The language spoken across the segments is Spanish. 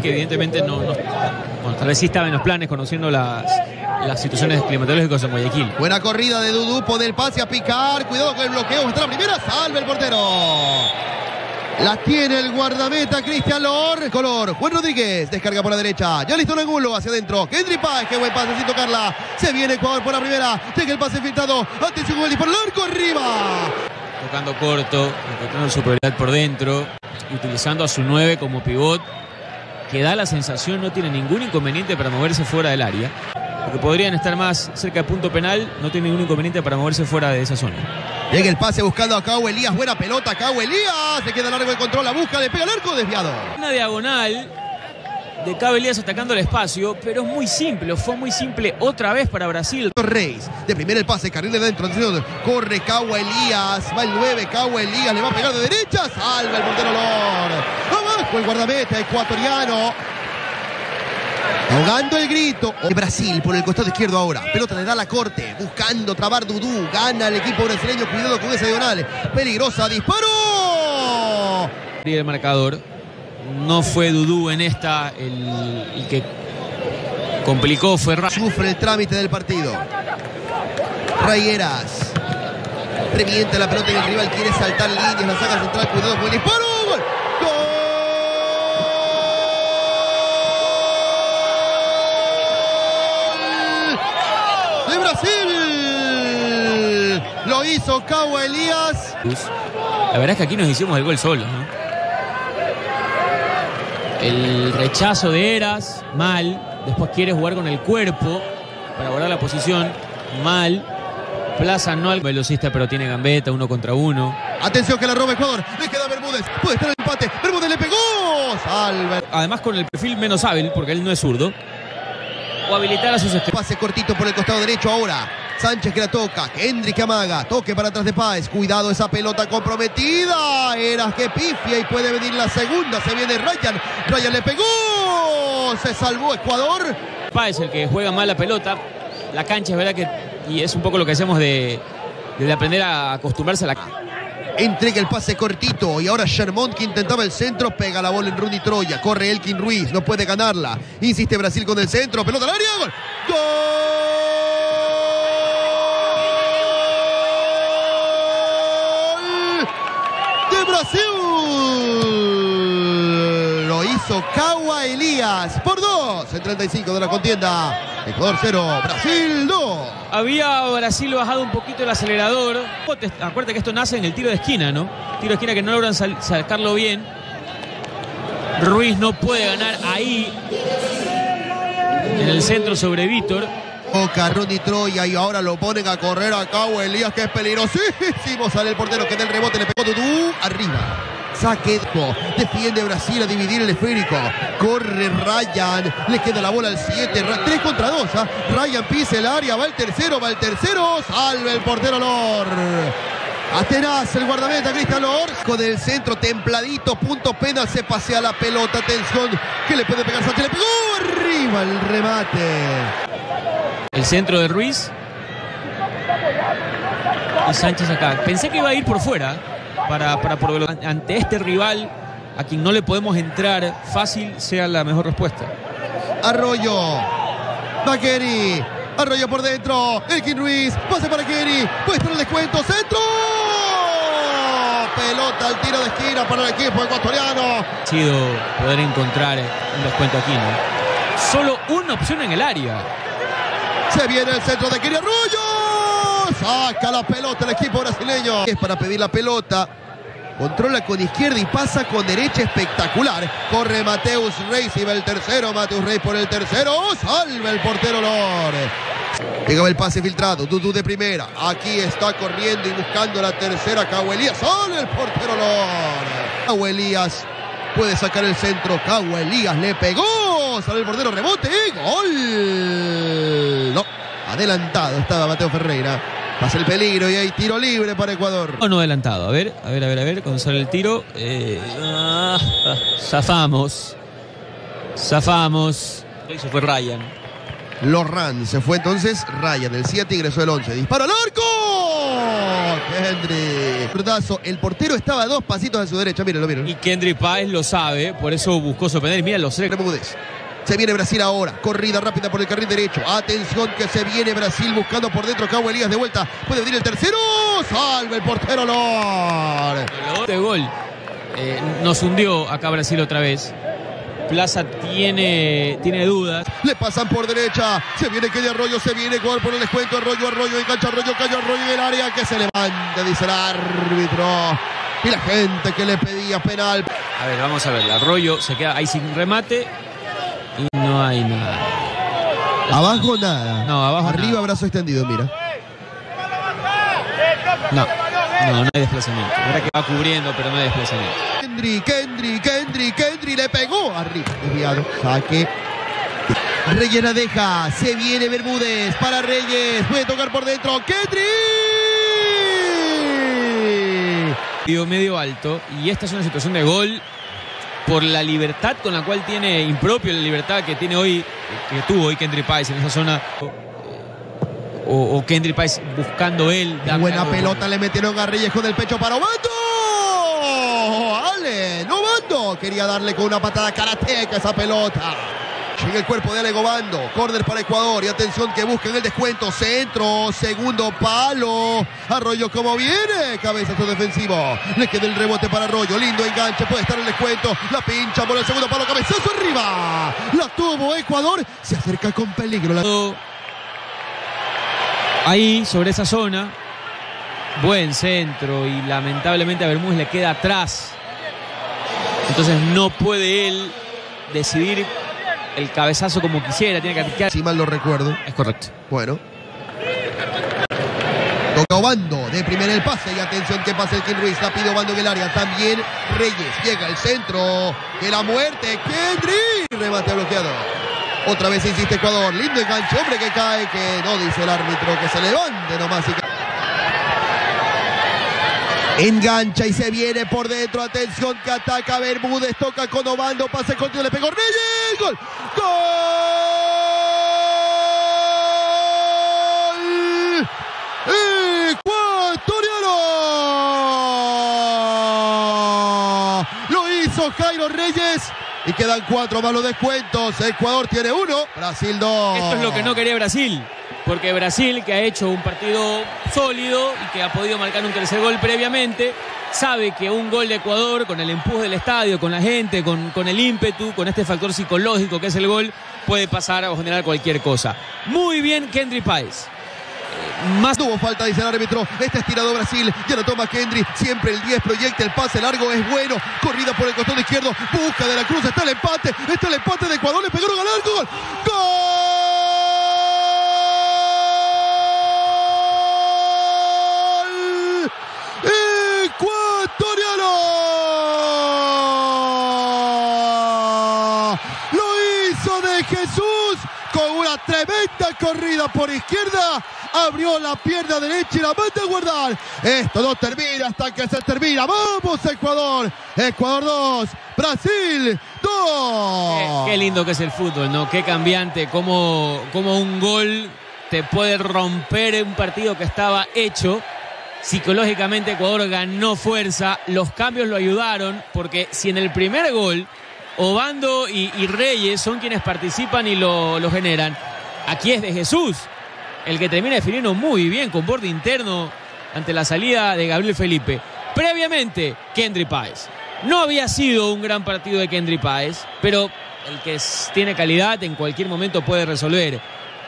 que evidentemente no, no- bueno, tal vez sí estaba en los planes conociendo las, las situaciones climatológicas en Guayaquil. Buena corrida de Dudú, pone el pase a picar. Cuidado con el bloqueo. Está la primera. Salve el portero. La tiene el guardameta Cristian Lor. Color. Juan Rodríguez. Descarga por la derecha. Ya listo el ángulo. Hacia adentro. Kendry Páez. Qué buen pase sin tocarla. Se viene Ecuador por la primera. Llega el pase filtrado. Atención con el disparo. al arco arriba. Tocando corto, encontrando superioridad por dentro, utilizando a su 9 como pivot, que da la sensación no tiene ningún inconveniente para moverse fuera del área. Porque podrían estar más cerca del punto penal, no tiene ningún inconveniente para moverse fuera de esa zona. Llega el pase buscando a Cabo Elías. Buena pelota. Cabo Elías. Se queda largo el control. La busca. Le pega al arco. Desviado. Una diagonal de Cabo Elías atacando el espacio, pero es muy simple, fue muy simple otra vez para Brasil. Reis. De primera el pase, carril de dentro. Corre Cagua Elías. Va el 9, Cagua Elías. Le va a pegar de derecha. Salva el portero Lor. Abajo el guardameta ecuatoriano. Ahogando el grito. De Brasil por el costado izquierdo ahora. Pelota le da la corte. Buscando trabar Dudú. Gana el equipo brasileño. Cuidado con esa diagonal. Peligrosa. Disparo. Y el marcador. No fue Dudú en esta el, el que complicó, fue Sufre el trámite del partido. Rayeras. Revienta la pelota y el rival quiere saltar líneas. La saca central. Cuidado con el disparo. ¡Gol! ¡Gol! ¡De Brasil! Lo hizo Cagua Elías. La verdad es que aquí nos hicimos el gol solos, ¿no? El rechazo de Eras, mal. Después quiere jugar con el cuerpo para guardar la posición, mal. Plaza no al velocista, pero tiene gambeta, uno contra uno. Atención que la roba Ecuador. Le queda Bermúdez. Puede estar el empate. Bermúdez le pegó. Salva. Además con el perfil menos hábil, porque él no es zurdo. O habilitar a sus Pase cortito por el costado derecho ahora. Sánchez que la toca. Hendrik que amaga. Toque para atrás de Páez. Cuidado esa pelota comprometida. Eras que pifia y puede venir la segunda. Se viene Ryan. Ryan le pegó. Se salvó Ecuador. Páez, el que juega mal la pelota. La cancha es verdad que. Y es un poco lo que hacemos de, de aprender a acostumbrarse a la. Entrega el pase cortito. Y ahora Shermont que intentaba el centro. Pega la bola en Rudy Troya. Corre Elkin Ruiz. No puede ganarla. Insiste Brasil con el centro. Pelota al área. Gol. ¡Gol! Brasil. Lo hizo Cagua Elías por dos en 35 de la contienda. Ecuador 0, Brasil 2. Había Brasil bajado un poquito el acelerador. Acuérdate que esto nace en el tiro de esquina, ¿no? Tiro de esquina que no logran sacarlo bien. Ruiz no puede ganar ahí. En el centro sobre Víctor. Toca Ronnie Troya y ahora lo ponen a correr a Cagua Elías que es peligrosísimo. Sale el portero que da el rebote, le pegó Dudú arriba. Saque, defiende Brasil a dividir el esférico. Corre Ryan, le queda la bola al 7. 3 contra 2. Ryan pisa el área, va el tercero, va el tercero. Salve el portero Lor. Ateraz, el guardameta Cristian. Con el centro templadito, punto pena, se pasea la pelota. Atención, que le puede pegar Sánchez. Le pegó arriba el remate. El centro de Ruiz. Y Sánchez acá. Pensé que iba a ir por fuera. Para, para por ante este rival a quien no le podemos entrar fácil sea la mejor respuesta. Arroyo. Vaqueri. Arroyo por dentro. Elkin Ruiz. Pase para Keri. Puesto el descuento. Centro. Pelota al tiro de esquina para el equipo ecuatoriano. Ha sido poder encontrar un descuento aquí, ¿no? Solo una opción en el área. Se viene el centro de Keri Arroyo. Saca la pelota el equipo brasileño. Es para pedir la pelota. Controla con izquierda y pasa con derecha espectacular. Corre Mateus Reis y va el tercero. Mateus Reis por el tercero. Salva el portero Lore. Llegaba el pase filtrado. Dudu de primera. Aquí está corriendo y buscando la tercera. Cabo Elías. El portero Lore. Cabo puede sacar el centro. Cabo le pegó. Sale el portero. Rebote. Gol. No. Adelantado estaba Mateo Ferreira. Pasa el peligro y hay tiro libre para Ecuador. O no adelantado. A ver, a ver, a ver, a ver. Cuando sale el tiro. eh, ah, ah, zafamos. Zafamos. Eso fue Ryan. Lorran se fue entonces. Ryan, el 7 ingresó el 11. Disparo al arco. Kendry. Pelotazo. El portero estaba a dos pasitos a su derecha. Mírenlo, mírenlo. Y Kendry Páez lo sabe, por eso buscó sorprender. Mira los tres. Se viene Brasil ahora. Corrida rápida por el carril derecho. Atención que se viene Brasil buscando por dentro. Cabo Elías de vuelta. Puede venir el tercero. Salve el portero Lor. De gol. Eh, nos hundió acá Brasil otra vez. Plaza tiene, tiene dudas. Le pasan por derecha. Se viene que de Arroyo. Se viene gol por el descuento. Arroyo, Arroyo. Engancha Arroyo. Cayó Arroyo en el área. Que se levanta, dice el árbitro. Y la gente que le pedía penal. A ver, vamos a ver. Arroyo se queda ahí sin remate. No hay nada. Abajo nada. No, abajo Arriba nada. brazo extendido, mira. No, no, no hay desplazamiento. Ahora que va cubriendo, pero no hay desplazamiento. Kendry, Kendry, Kendry, Kendry le pegó arriba. Desviado. Saque. Reyes la deja. Se viene Bermúdez para Reyes. Puede tocar por dentro. Kendry. Dio medio alto. Y esta es una situación de gol por la libertad con la cual tiene impropio la libertad que tiene hoy, que tuvo hoy Kendry Páez en esa zona. O, o Kendry Páez buscando él. Qué buena algo. pelota le metieron a Reyes con el pecho para Obando. Ale, Obando. Quería darle con una patada karateca esa pelota. Llega el cuerpo de Ale Gobando. Corner para Ecuador. Y atención que buscan el descuento. Centro. Segundo palo. Arroyo como viene. Cabezazo defensivo. Le queda el rebote para Arroyo. Lindo enganche. Puede estar el descuento. La pincha por el segundo palo. Cabezazo arriba. La tuvo Ecuador. Se acerca con peligro. La... Ahí, sobre esa zona. Buen centro y lamentablemente a Bermúdez le queda atrás. Entonces no puede él decidir el cabezazo como quisiera. Tiene que picar. Si mal lo recuerdo. Es correcto. Bueno. Toca Obando, de primera el pase y atención que pasa el King Ruiz, rápido Obando en el área, también Reyes, llega el centro de la muerte, Kendry, remate bloqueado. Otra vez insiste Ecuador, lindo enganche, hombre que cae, que no dice el árbitro, que se levante nomás y que... Engancha y se viene por dentro. Atención que ataca Bermúdez. Toca con Obando. Pase contigo. Le pegó Reyes. Gol. Gol. Ecuatoriano. Lo hizo Jairo Reyes. Y quedan cuatro más los descuentos. Ecuador tiene uno. Brasil dos. Esto es lo que no quería Brasil. Porque Brasil, que ha hecho un partido sólido y que ha podido marcar un tercer gol previamente, sabe que un gol de Ecuador, con el empuje del estadio, con la gente, con, con el ímpetu, con este factor psicológico que es el gol, puede pasar o generar cualquier cosa. Muy bien, Kendry Páez. Más Tuvo falta, dice el árbitro. Este estirado Brasil. Ya lo toma Kendry. Siempre el 10 proyecta. El pase largo es bueno. Corrida por el costado izquierdo. Busca de la cruz. Está el empate. Está el empate de Ecuador. Le pegaron al arco. Gol. ¡Gol! ¡Ecuatoriano! Lo hizo de Jesús con una tremenda corrida por izquierda. Abrió la pierna derecha y la manda a guardar. Esto no termina hasta que se termina. ¡Vamos, Ecuador! Ecuador 2, Brasil 2. Qué, lindo que es el fútbol, ¿no? Qué cambiante, cómo, cómo un gol te puede romper un partido que estaba hecho. Psicológicamente Ecuador ganó fuerza, los cambios lo ayudaron, porque si en el primer gol Obando y, y Reyes son quienes participan y lo, lo generan, aquí es de Jesús, el que termina definiendo muy bien con borde interno ante la salida de Gabriel Felipe. Previamente, Kendry Páez. No había sido un gran partido de Kendry Páez, pero el que tiene calidad en cualquier momento puede resolver.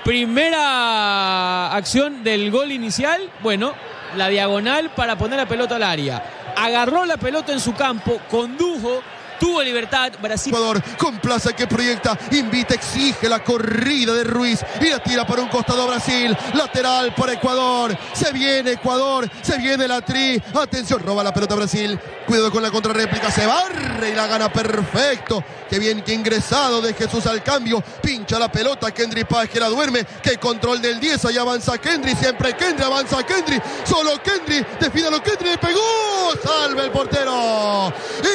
Primera acción del gol inicial, bueno, la diagonal para poner la pelota al área. Agarró la pelota en su campo, condujo, tuvo libertad. Brasil. Ecuador con plaza que proyecta, invita, exige la corrida de Ruiz y la tira para un costado Brasil, lateral para Ecuador, se viene Ecuador, se viene la tri, atención, roba la pelota Brasil, cuidado con la contrarréplica, se barre y la gana perfecto, que bien que ingresado de Jesús al cambio, pincha la pelota, Kendry Paz que la duerme, que control del 10, ahí avanza Kendry, siempre Kendry, avanza Kendry, solo Kendry, defínalo Kendry, le pegó, salve el portero,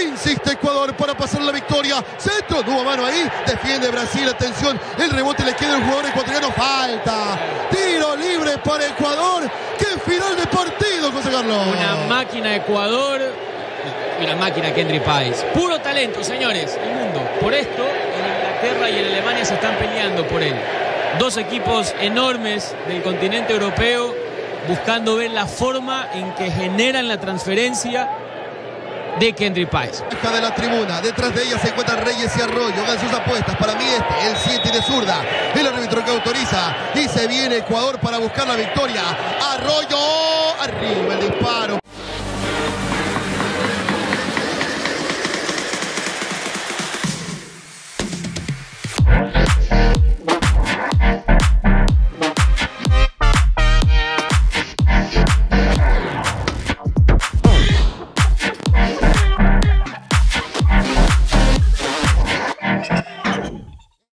insiste Ecuador, para pasar la victoria. Centro, tuvo mano ahí. Defiende Brasil, atención. El rebote le queda al jugador ecuatoriano. Falta. Tiro libre para Ecuador. ¡Qué final de partido, José Carlos! Una máquina Ecuador y una máquina Kendry Páez. Puro talento, señores. El mundo. Por esto, en Inglaterra y en Alemania se están peleando por él. Dos equipos enormes del continente europeo buscando ver la forma en que generan la transferencia de Kendry Páez. de la tribuna, detrás de ella se encuentran Reyes y Arroyo, hagan sus apuestas, para mí este, el 7 de zurda, el árbitro que autoriza y se viene Ecuador para buscar la victoria, Arroyo, arriba el disparo.